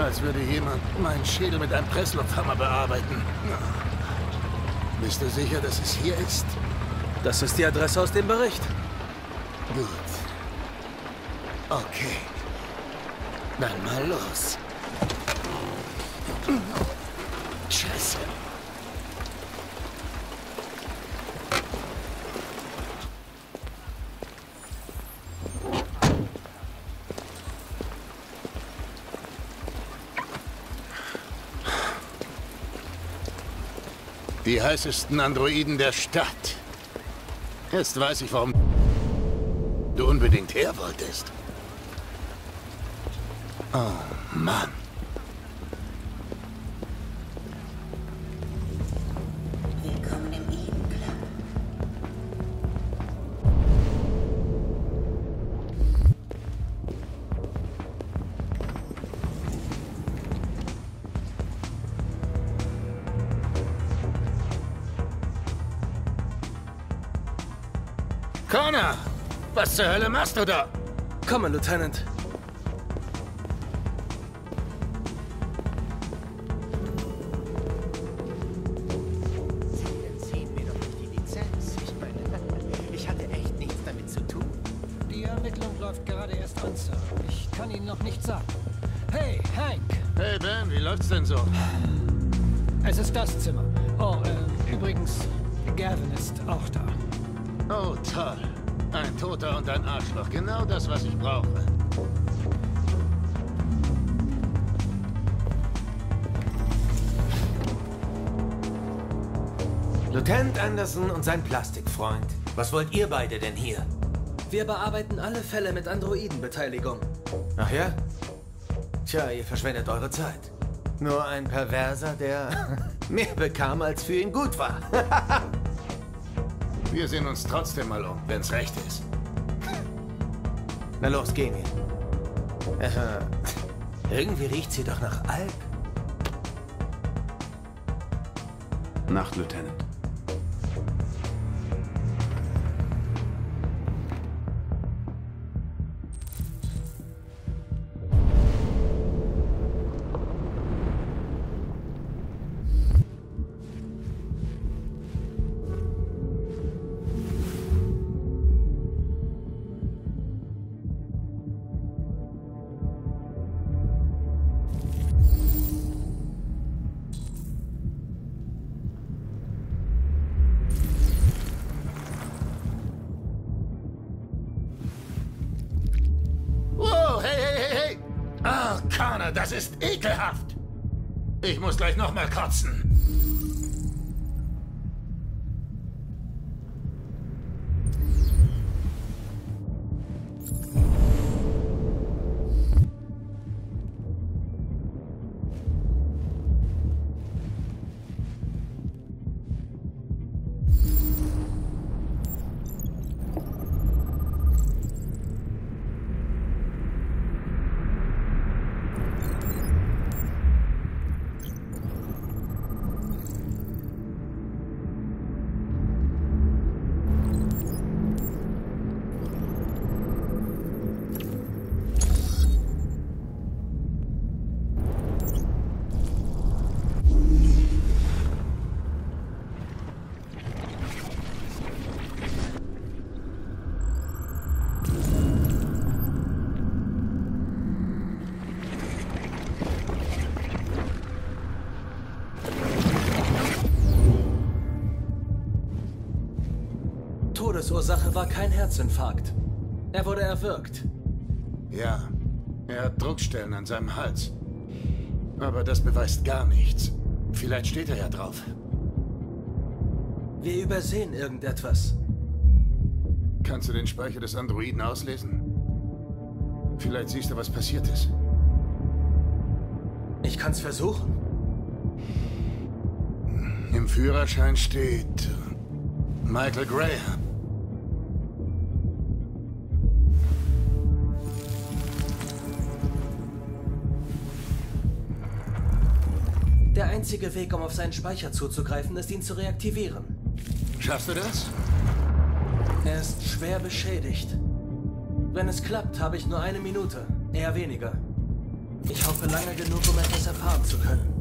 Als würde jemand meinen Schädel mit einem Presslufthammer bearbeiten. Bist du sicher, dass es hier ist? Das ist die Adresse aus dem Bericht. Gut. Okay. Dann mal los. Die heißesten Androiden der Stadt. Jetzt weiß ich, warum du unbedingt her wolltest. Oh, Mann. Connor! Was zur Hölle machst du da? Komme, Lieutenant. Ein Toter und ein Arschloch. Genau das, was ich brauche. Lieutenant Anderson und sein Plastikfreund. Was wollt ihr beide denn hier? Wir bearbeiten alle Fälle mit Androidenbeteiligung. Ach ja? Tja, ihr verschwendet eure Zeit. Nur ein Perverser, der mehr bekam, als für ihn gut war. Wir sehen uns trotzdem mal um, wenn's recht ist. Na los, gehen wir. Äh, irgendwie riecht sie doch nach Alk. Nacht, Lieutenant. Connor, das ist ekelhaft! Ich muss gleich nochmal kotzen. Todesursache war kein Herzinfarkt. Er wurde erwürgt. Ja, er hat Druckstellen an seinem Hals. Aber das beweist gar nichts. Vielleicht steht er ja drauf. Wir übersehen irgendetwas. Kannst du den Speicher des Androiden auslesen? Vielleicht siehst du, was passiert ist. Ich kann's versuchen. Im Führerschein steht äh, Michael Graham. Der einzige Weg, um auf seinen Speicher zuzugreifen, ist, ihn zu reaktivieren. Schaffst du das? Er ist schwer beschädigt. Wenn es klappt, habe ich nur eine Minute. Eher weniger. Ich hoffe lange genug, um etwas erfahren zu können.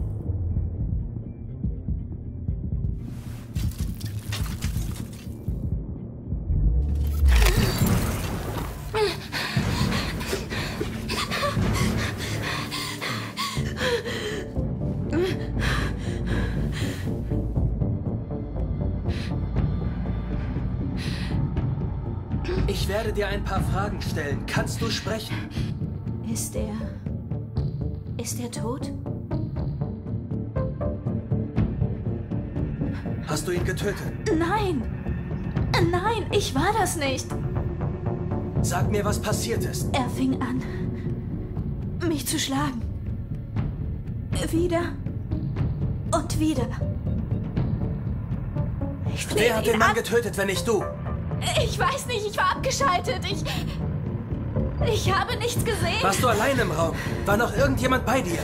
Werde dir ein paar Fragen stellen. Kannst du sprechen? Ist er. Ist er tot? Hast du ihn getötet? Nein! Nein, ich war das nicht! Sag mir, was passiert ist. Er fing an, mich zu schlagen. Wieder und wieder. Ich Wer hat den Mann an. getötet, wenn nicht du? Ich weiß nicht, ich war abgeschaltet. Ich. Ich habe nichts gesehen. Warst du allein im Raum? War noch irgendjemand bei dir?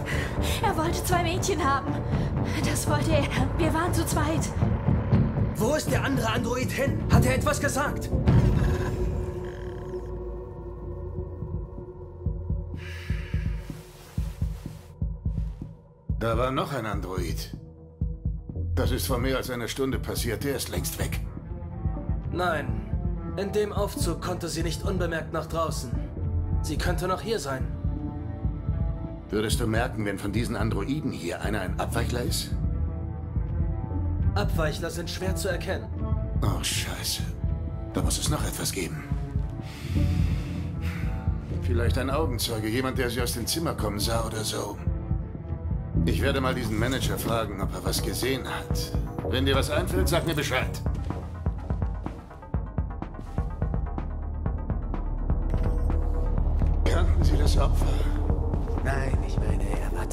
Er wollte zwei Mädchen haben. Das wollte er. Wir waren zu zweit. Wo ist der andere Android hin? Hat er etwas gesagt? Da war noch ein Android. Das ist vor mehr als einer Stunde passiert. Der ist längst weg. Nein. In dem Aufzug konnte sie nicht unbemerkt nach draußen. Sie könnte noch hier sein. Würdest du merken, wenn von diesen Androiden hier einer ein Abweichler ist? Abweichler sind schwer zu erkennen. Oh, scheiße. Da muss es noch etwas geben. Vielleicht ein Augenzeuge, jemand, der sie aus dem Zimmer kommen sah oder so. Ich werde mal diesen Manager fragen, ob er was gesehen hat. Wenn dir was einfällt, sag mir Bescheid.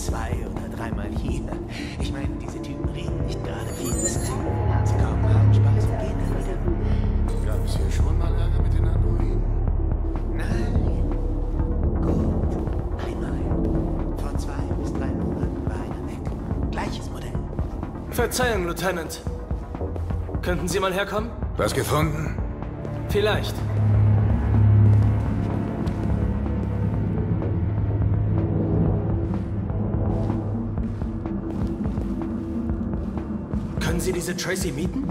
Zwei oder dreimal hier. Ich meine, diese Typen reden nicht gerade viel. Wissen Sie, sie kommen, haben Spaß und gehen dann wieder. Gab es hier schon mal Ärger mit den Androiden? Nein. Gut. Einmal. Vor zwei bis drei Monaten war einer weg. Gleiches Modell. Verzeihung, Lieutenant. Könnten Sie mal herkommen? Was gefunden? Vielleicht. Diese Tracy mieten?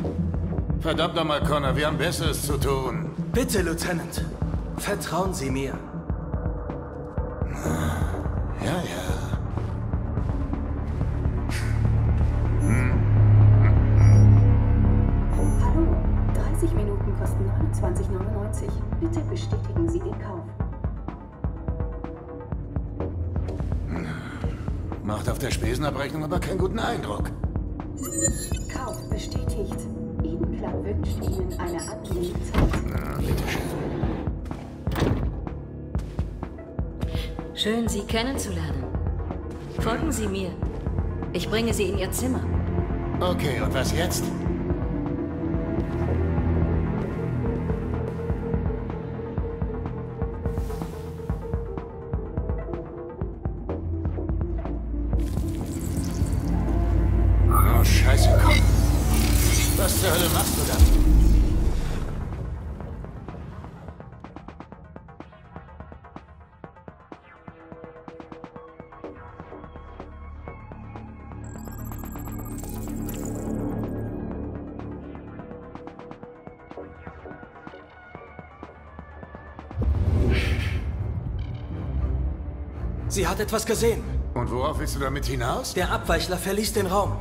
Verdammt nochmal, Connor, wir haben Besseres zu tun. Bitte, Lieutenant. Vertrauen Sie mir. Ja, ja. Hallo, 30 Minuten kosten 29,99. Bitte bestätigen Sie den Kauf. Macht auf der Spesenabrechnung aber keinen guten Eindruck. Bestätigt. Eden Club wünscht Ihnen eine angenehme Zeit. Na, bitteschön. Schön, Sie kennenzulernen. Folgen Sie mir. Ich bringe Sie in Ihr Zimmer. Okay, und was jetzt? Sie hat etwas gesehen. Und worauf willst du damit hinaus? Der Abweichler verließ den Raum.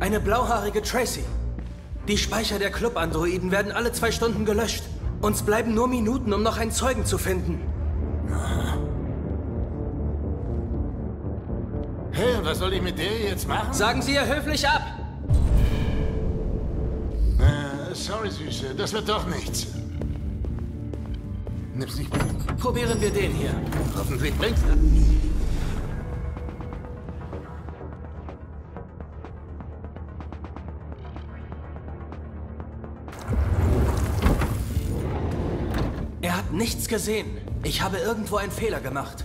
Eine blauhaarige Tracy. Die Speicher der Club-Androiden werden alle zwei Stunden gelöscht. Uns bleiben nur Minuten, um noch einen Zeugen zu finden. Hey, und was soll ich mit der jetzt machen? Sagen Sie ihr höflich ab! Äh, sorry, Süße, das wird doch nichts. Nimm's nicht mit. Probieren wir den hier. Hoffentlich bringt's hat nichts gesehen. Ich habe irgendwo einen Fehler gemacht.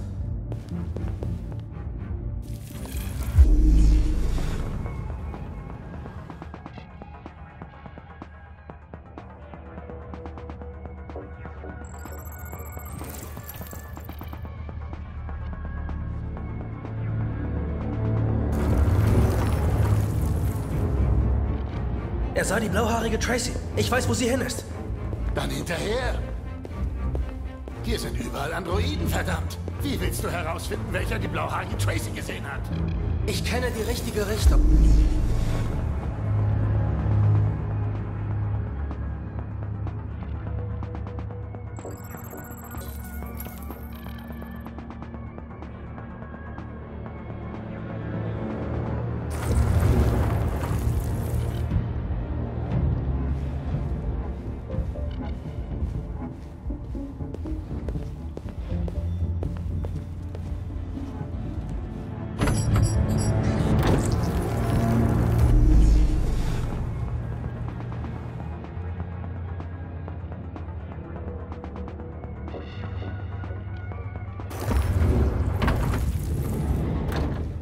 Er sah die blauhaarige Tracy. Ich weiß, wo sie hin ist. Dann hinterher! Hier sind überall Androiden, verdammt. Wie willst du herausfinden, welcher die blauhaarige Tracy gesehen hat? Ich kenne die richtige Richtung.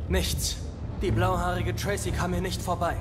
Nichts. Die blauhaarige Tracy kam mir nicht vorbei.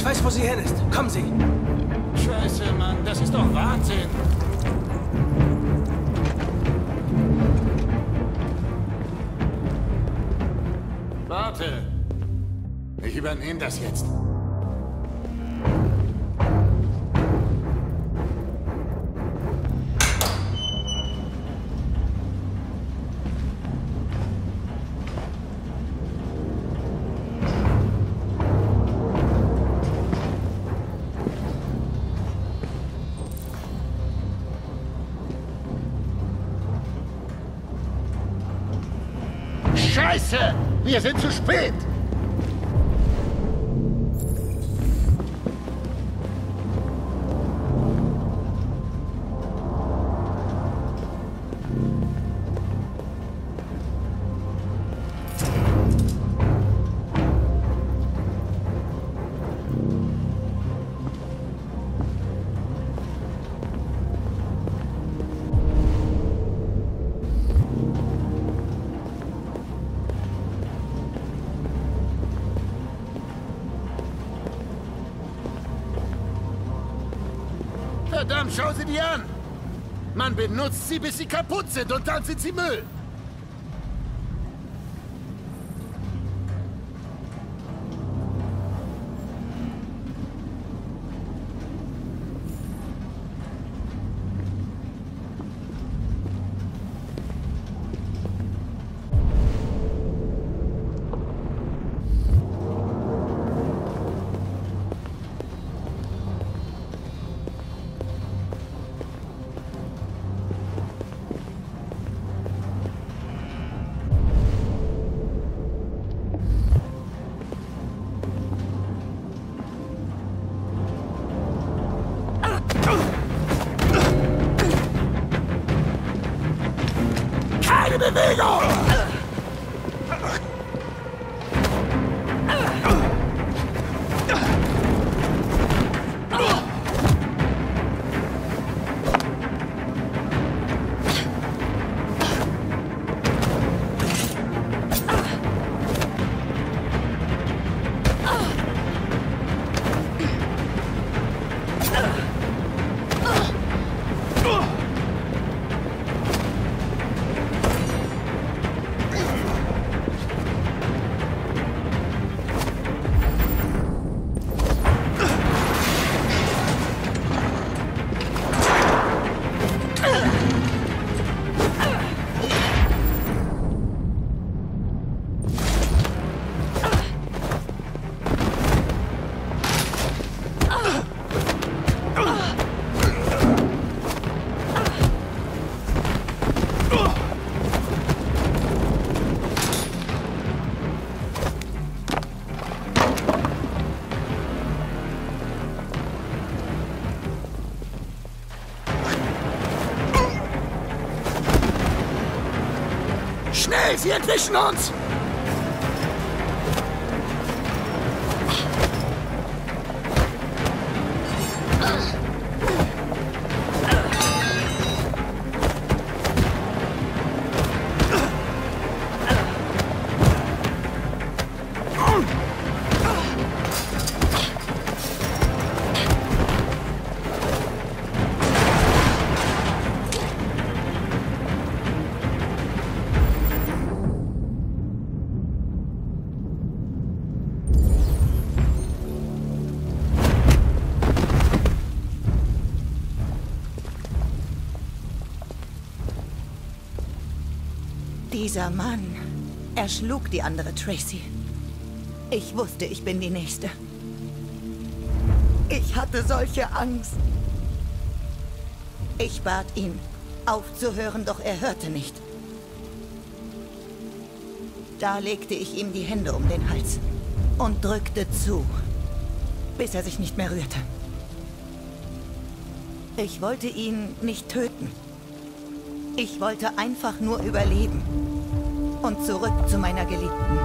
Ich weiß, wo sie hin ist. Kommen Sie. Scheiße, Mann, das ist doch Wahnsinn. Warte. Ich übernehme das jetzt. Scheiße! Wir sind zu spät! Verdammt, schau sie dir an! Man benutzt sie, bis sie kaputt sind und dann sind sie Müll. Sie entwischen uns! Dieser Mann erschlug die andere Tracy. Ich wusste, ich bin die Nächste. Ich hatte solche Angst. Ich bat ihn, aufzuhören, doch er hörte nicht. Da legte ich ihm die Hände um den Hals und drückte zu, bis er sich nicht mehr rührte. Ich wollte ihn nicht töten. Ich wollte einfach nur überleben und zurück zu meiner Geliebten.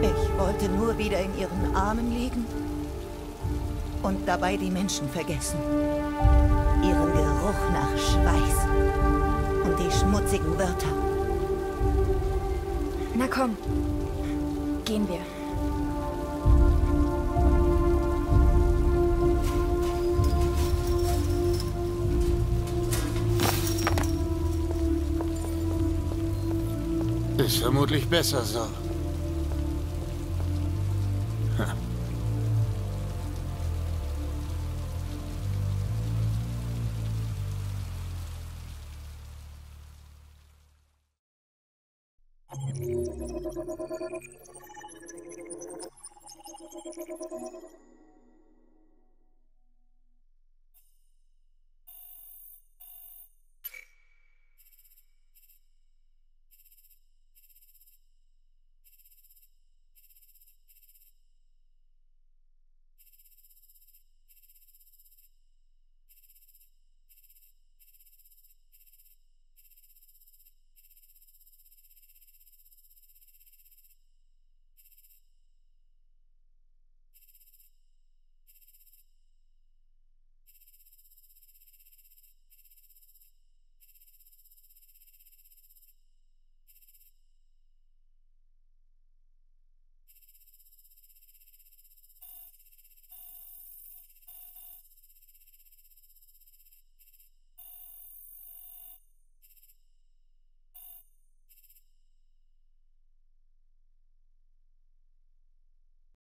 Ich wollte nur wieder in ihren Armen liegen und dabei die Menschen vergessen. Ihren Geruch nach Schweiß und die schmutzigen Wörter. Na komm, gehen wir. Ist vermutlich besser so. Ha.